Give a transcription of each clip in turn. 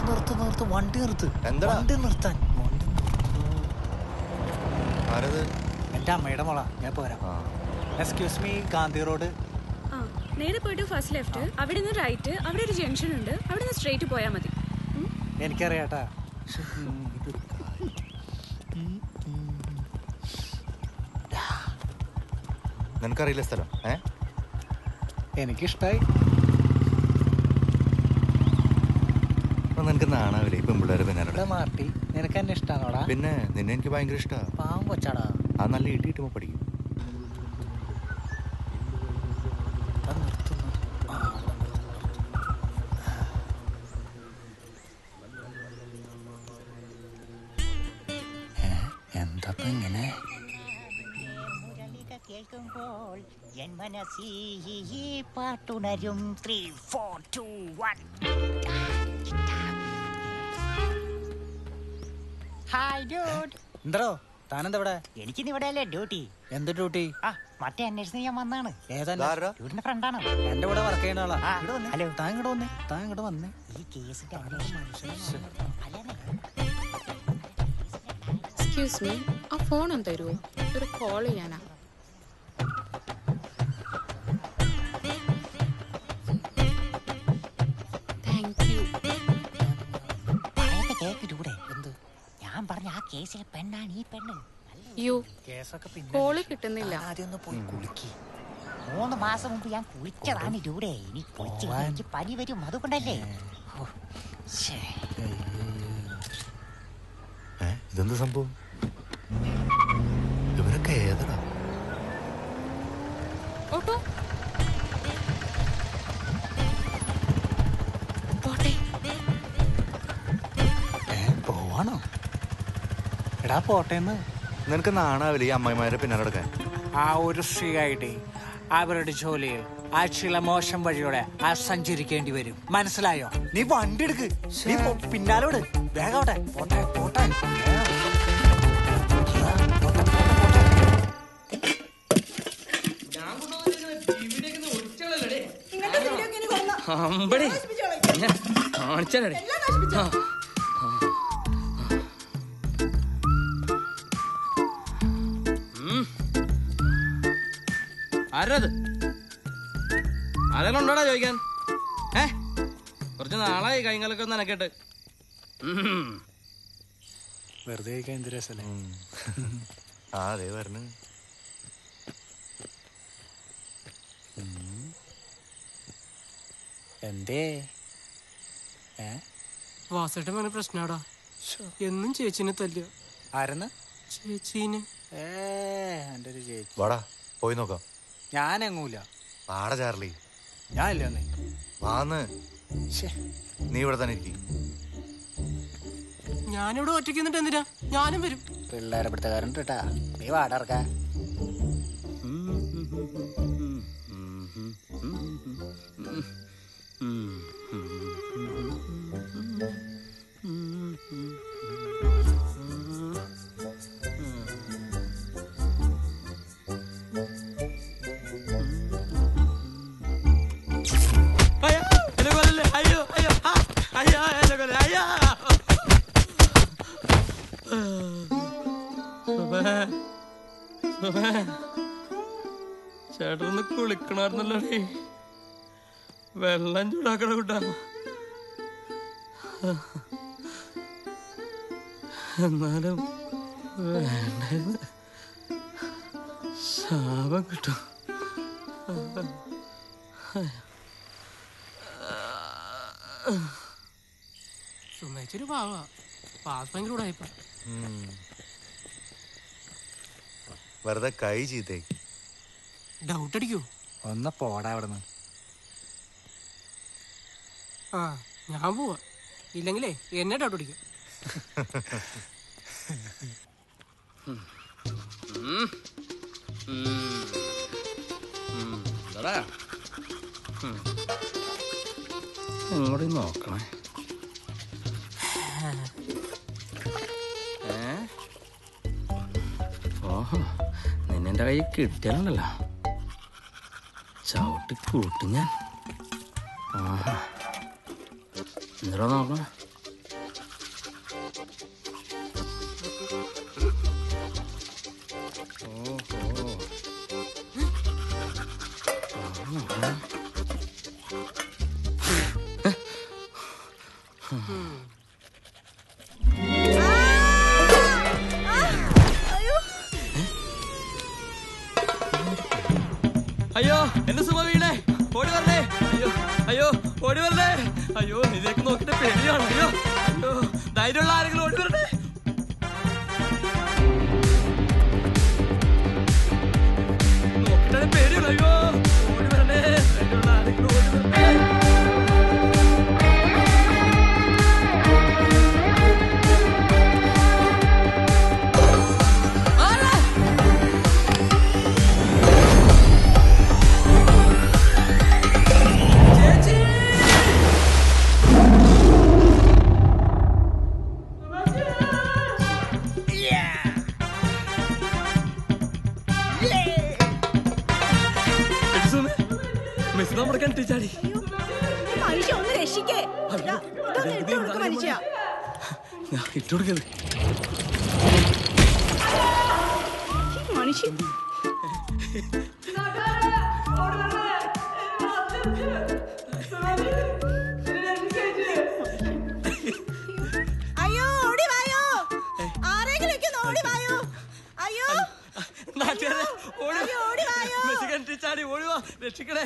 നിർത്ത് നിർത്ത് നിർത്ത്. വണ്ടി നിർത്ത്. എന്താടാ? വണ്ടി നിർത്താൻ. വണ്ടി എന്റെ അമ്മയുടെ മോളാ. ഞാൻ പോരാ എക്സ്ക്യൂസ് മീ ഗാന്ധി റോഡ്. ആ നേരെ പോയിട്ട് ഫസ്റ്റ് ലെഫ്റ്റ് അവിടെ നിന്ന് റൈറ്റ് അവിടെ ഒരു ജംഗ്ഷൻ ഉണ്ട്. അവിടെ നിന്ന് സ്ട്രേറ്റ് പോയാൽ മതി. എനിക്കറിയാട്ടാ. നിനക്കറിയില്ല സ്ഥലം ഏ? എനിക്കിഷ്ടായി. അപ്പൊ നിനക്ക് നാണാവില്ലേ? ഇപ്പം പിള്ളേരെ പിന്നെ മാർട്ടി നിനക്ക് എന്നെ ഇഷ്ടാണോടാ പിന്നെ നിന്നെ എനിക്ക് ഭയങ്കര ഇഷ്ടാ. പാവം കൊച്ചാടാ. ആ നല്ല ഇടി കിട്ടുമ്പോ പഠിക്കും എന്താ ഇങ്ങനെ? കേൾക്കുമ്പോൾ എൻ മനസ്സി പാട്ടുണരും. Three four two one hi dude എന്തോ താനെന്തവിടെ? എനിക്കിന്ന് ഇവിടെ അല്ലേ ഡ്യൂട്ടി എന്ത് ഡ്യൂട്ടി ആ മറ്റേ അന്വേഷണം ഞാൻ വന്നാണ്? ഡ്യൂട്ടിന്റെ ഫ്രണ്ടാണ് എന്റെ കൂടെ വർക്ക് ചെയ്യുന്ന ആളാ. ഹലോ. താൻ ഇങ്ങോട്ട് വന്നേ. താൻ ഇങ്ങോട്ട് വന്നേ. ഈ കേസിന്റെ എക്സ്ക്യൂസ് മീ ആ ഫോൺ ഒന്ന് തരുമോ ഒരു കോൾ ചെയ്യാനാ. കേസിലെ പെണ്ണാണ് ഈ പെണ്ണ്. യു കേസൊക്കെ പിന്നെ കോൾ കിട്ടുന്നില്ല. മൂന്ന് മാസം മുമ്പ് ഞാൻ കുളിച്ചതാണ് ഇതൂടെ. ഇനി കുളിച്ച്. എനിക്ക് പനി വരും അതുകൊണ്ടല്ലേ. ഇതെന്ത് സംഭവം? എടാ പോട്ടേന്ന്. നിനക്ക് നാണാവില്ല ഈ അമ്മമാരെ പിന്നാലെ ആ ഒരു സ്ത്രീ ആയിട്ട് അവരുടെ ജോലിയിൽ ആ ചില മോശം വഴിയോടെ ആ സഞ്ചരിക്കേണ്ടി വരും. മനസ്സിലായോ? നീ വണ്ടി എടുക്ക്. നീ പിന്നാലോട് വേഗോട്ടെ പോട്ടെ പോട്ടെ. അമ്പടി. കാണിച്ചാലേ ആ. ആരത്? ആരെങ്കിലും ഉണ്ടോടാ ചോദിക്കാൻ? ഏ? കുറച്ച് നാളായി കൈകാലൊക്കെ ഒന്ന് അനക്കട്ട് വെറുതെ എന്ത് രസല്ലേ? ആ അതെ പറഞ്ഞു എന്തേ? ഏ? വാസേട്ടൻ പറഞ്ഞ പ്രശ്നാടാ. എന്നും ചേച്ചിനെ തല്ലുക ആരെന്ന്? ചേച്ചീന്. ഏ എന്റെ ഒരു ചേച്ചി. വാടാ പോയി നോക്കാം. ഞാനെങ്ങൂല. പാട ചാർലി. ഞാൻ ഇല്ല വാന്ന് നീ ഇവിടെ തന്നെ ഇരിക്കും. ഞാനിവിടെ ഒറ്റയ്ക്ക് നിന്നിട്ട് എന്തിനാ? ഞാനും വരും. പിള്ളേരെ പിടുത്തക്കാരുണ്ട് കേട്ടാ നീ വാടർക്ക ഡേ വെള്ളം ചൂടാക്കണ കൂട്ടാ. എന്നാലും വേണ്ട ശാപം കിട്ടും. സുമേച്ചൊരു പാവാ. പാസ് ഭയങ്കര ഉടായിപ്പ വെറുതെ കൈ ചീത്തേ ഡൗട്ട് അടിക്കൂ ഒന്ന് പോടാ അവിടെ നിന്ന് ആ ഞാൻ പോവാ. ഇല്ലെങ്കിലേ എന്നെ ഡൗട്ട് പിടിക്കും. ഇങ്ങോട്ട് നോക്കണേ. ഏ? ഓഹോ നിന്നെ കയ്യിൽ കിട്ടിയാലുണ്ടല്ലോ. 딱 들어올 때냐? 아, 늘어나구나. പേടിയാണ് ആരെങ്കിലും ചാടി മനുഷ്യ ഒന്ന് രക്ഷിക്കേ മനുഷ്യ ഇട്ടുകൊടുക്കത് മനുഷ്യ വായോ. ഒഴിവാ രക്ഷിക്കണേ.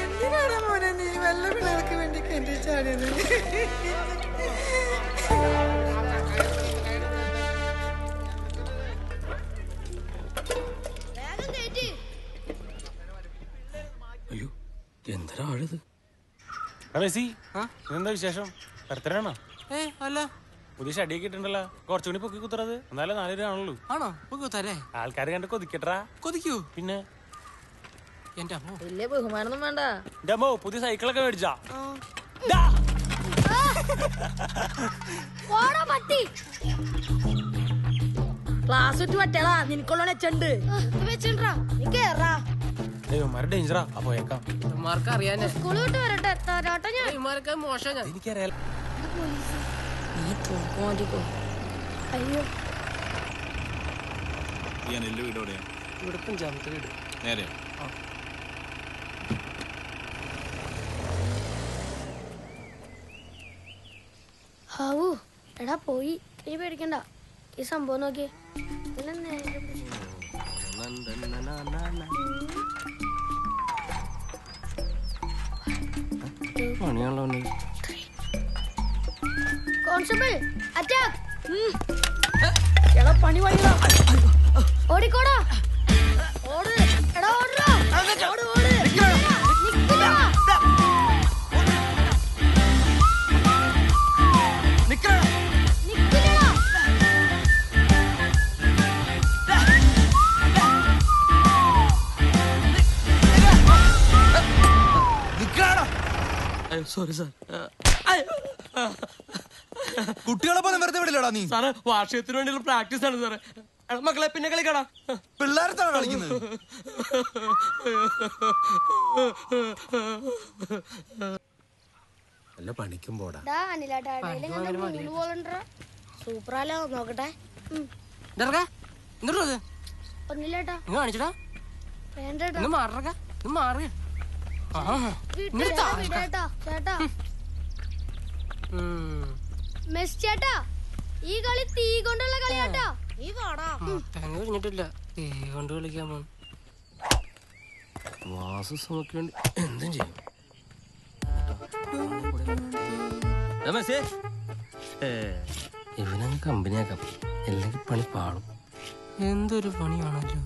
എന്തിനാണ് മോനെ നീ വല്ല പിള്ളേർക്ക് വേണ്ടി കെട്ടി മെസ്സി എന്താ വിശേഷം? ബർത്ത്ഡേ ഏ അല്ല. പുതിയ ഷടിയൊക്കെ ഇട്ടുണ്ടല്ലോ കുറച്ചുകൂടി പൊക്കി കുത്തറത്. എന്നാലും നാലു ആണല്ലോ ആണോ തരേ ആൾക്കാർ കണ്ട് കൊതിക്കട്ടാ കൊതിക്കൂ. പിന്നെ? എന്റെ അമ്മോ. വലിയ ബഹുമാനൊന്നും വേണ്ട. എന്റെ അമ്മോ പുതിയ സൈക്കിളൊക്കെ മേടിച്ചാ? ക്ലാസ് വിട്ട് പറ്റേടാ നിനക്കുള്ള വെച്ചുണ്ട്. വെച്ചിട്ടാ നീ കേറാ. ദൈവന്മാരെ ഡേഞ്ചറാ മാർക്ക് അറിയാനേ. സ്കൂൾ വിട്ട് വരട്ടെ തരാട്ടെ ഞാൻ ഇമാരൊക്കെ മോശം ഞാൻ. എനിക്കറിയാലോ. നീ തോക്കോ അയ്യോ. ഇവിടെ പഞ്ചാമത്തെ വീട് ഹാവു എടാ പോയി. ഇനി പേടിക്കണ്ട. ഈ സംഭവം നോക്കിയേ. പിന്നെ നേരെ. പണിയാണല്ലോ. കോൺസ്റ്റബിൾ അറ്റാക്ക് പണി വഴിയാ ഓടിക്കോടാ. സോറി സാർ കുട്ടികളെ പോലും വെറുതെ വിടില്ലടാ നീ. സാറ് വാർഷികത്തിന് വേണ്ടിയുള്ള പ്രാക്ടീസ് ആണ് സാറേ മക്കളെ പിന്നെ കളിക്കടാ. തന്നെ കളിക്കുന്നത്. അല്ല പണിക്കും പോടാ. സൂപ്പറാലോ നോക്കട്ടെ. കാണിച്ചടാ. വേണ്ടേട്ടാ. ഇന്ന് മാറക മെസ് ചേട്ടാ ഈ കളി തീ കൊണ്ടുള്ള കളിയാട്ടാ. നീ വാടാ തേങ്ങ കഴിഞ്ഞിട്ടില്ല. തീ കൊണ്ട് കളിക്കാൻ പോകും വാസു സുമക്ക് വേണ്ടി എന്തും ചെയ്യും. ഇവനങ്ങ് കമ്പനിയാക്കാം. അല്ലെങ്കിൽ പണി പാടും എന്തൊരു പണിയാണല്ലോ.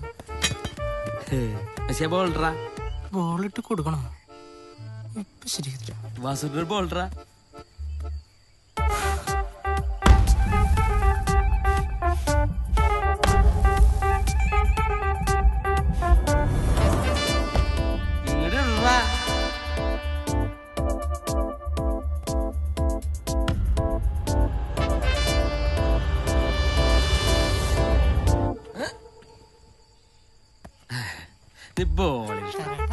മെസ്സിയ ബോൾഡറാ ബോളിട്ട് കൊടുക്കണം? ഇപ്പൊ ശരിയാ ബോൾഡറാ. നീ ബോളിൽ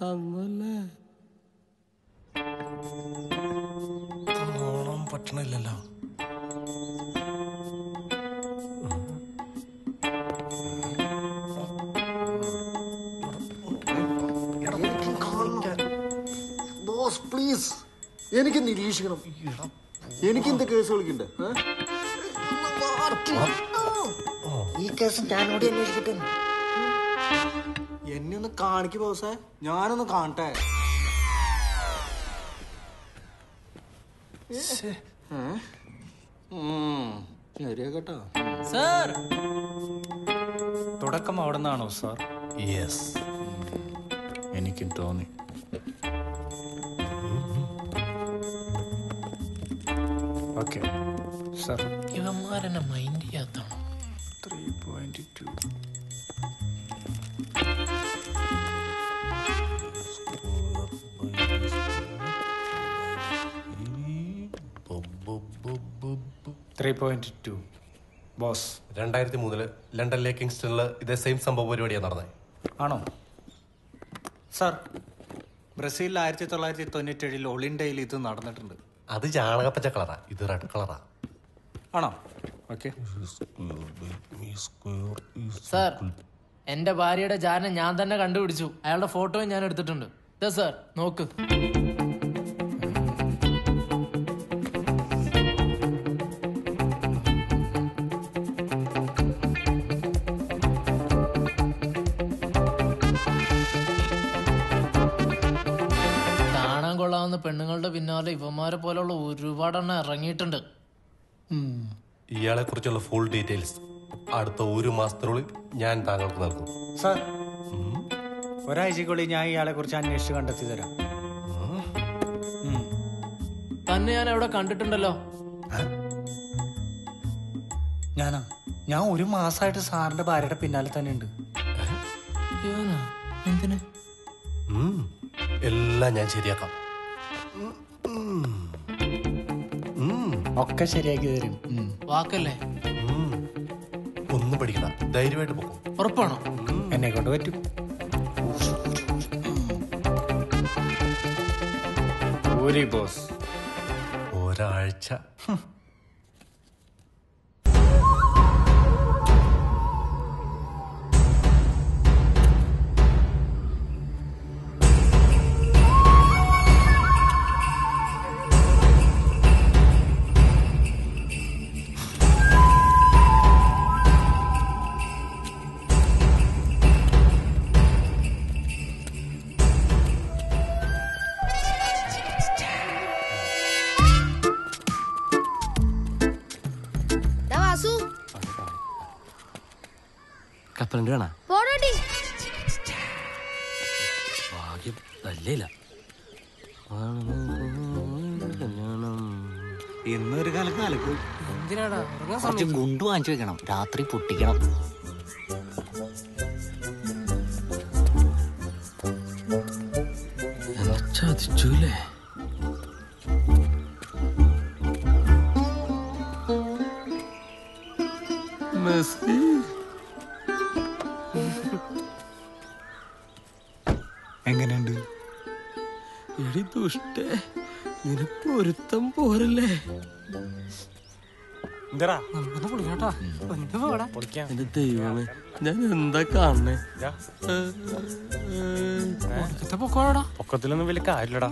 തന്നല്ലേ ഓണം പറ്റണില്ലല്ലോ. Boss please. എനിക്ക് നിരീക്ഷിക്കണം. എനിക്ക് എന്ത് കേസ് വിളിക്കണ്ടേ ഈ കേസ് ഞാനോട് അന്വേഷിക്കട്ടെ. എന്നെ ഒന്ന് കാണിക്ക് ബോസേ. ഞാനൊന്ന് കാണട്ടെ. ശരിയാക്കട്ടോ ഉം, ശരിയാ കേട്ടോ. സാർ. തുടക്കം അവിടെ നിന്നാണോ സാർ? യെസ്. എനിക്കും തോന്നി. ഓക്കെ. സാർ. ഇവന്മാരെന്നെ mind ചെയ്യാത്താണ് three point two three point two boss രണ്ടായിരത്തി മൂന്നിൽ ലണ്ടനിലെ കിങ്സ്റ്റണിൽ ഇതേ സെയിം സംഭവ പരിപാടിയാണ് നടന്നത് ആണോ? സാർ ബ്രസീലിൽ ആയിരത്തി തൊള്ളായിരത്തി തൊണ്ണൂറ്റേഴിൽ ഒളിൻഡയിൽ ഇത് നടന്നിട്ടുണ്ട്. അത് ചാണകപ്പച്ച കളറാ. ഇത് റെഡ് കളറാ. ആണോ? ഓക്കെ. സാർ എന്റെ ഭാര്യയുടെ ജാരനെ ഞാൻ തന്നെ കണ്ടുപിടിച്ചു. അയാളുടെ ഫോട്ടോയും ഞാൻ എടുത്തിട്ടുണ്ട്. ഇതാ സാർ നോക്ക്. പിന്നാലെ ഇവന്മാരെ പോലുള്ള ഒരുപാടെണ്ണം ഇറങ്ങിയിട്ടുണ്ട്. ഇയാളെ കുറിച്ചുള്ള ഫുൾ ഡീറ്റെയിൽസ് അടുത്ത ഒരു മാസത്തിനുള്ളിൽ ഞാൻ താങ്കൾക്ക് നൽകും. സാർ ഒരാഴ്ചക്കുള്ളിൽ ഞാൻ ഇയാളെ കുറിച്ച് അന്വേഷിച്ച് കണ്ടെത്തി തരാം. തന്നെ ഞാൻ എവിടെ കണ്ടിട്ടുണ്ടല്ലോ. ഞാനാ? ഞാൻ ഒരു മാസമായിട്ട് സാറിന്റെ ഭാര്യയുടെ പിന്നാലെ തന്നെ ഉണ്ട്? എന്തിന്. എല്ലാം ഞാൻ ശരിയാക്കാം. ഒക്കെ ശരിയാക്കി തരും. വാക്കല്ലേ. ഒന്നും പഠിക്കണ്ട. ധൈര്യമായിട്ട് പോകും ഉറപ്പാണോ? എന്നെ കൊണ്ട് പറ്റും. ഒരു ബോസ്. ഒരാഴ്ച. ഭാഗ്യം തല്ലില്ല ഇന്നൊരു കാലത്ത് കലക്കും എന്തിനാടാ? ഉറങ്ങാൻ കുറച്ച് ഗുണ്ട് വാങ്ങിച്ചു വെക്കണം. രാത്രി പൊട്ടിക്കണം. Let's ചതിച്ചൂലേ Messi. ദുഷ്ടേ നിനക്ക് പൊരുത്തം പോരല്ലേ? എന്റെ ദൈവമേ ഞാൻ എന്താ കാണണേ പൊക്കത്തിലൊന്നും വലിയ കാര്യമില്ലടാ.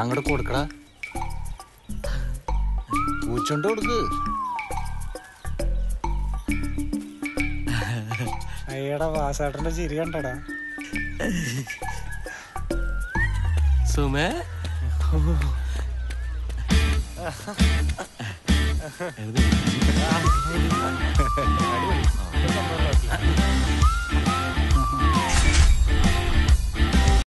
അങ്ങോട്ട് കൊടുക്കടാ. പൂച്ചോണ്ട് കൊടുക്ക് അയ്യടാ വാസാട്ടന്റെ ചിരി കണ്ടടാ. Sume? Aduh.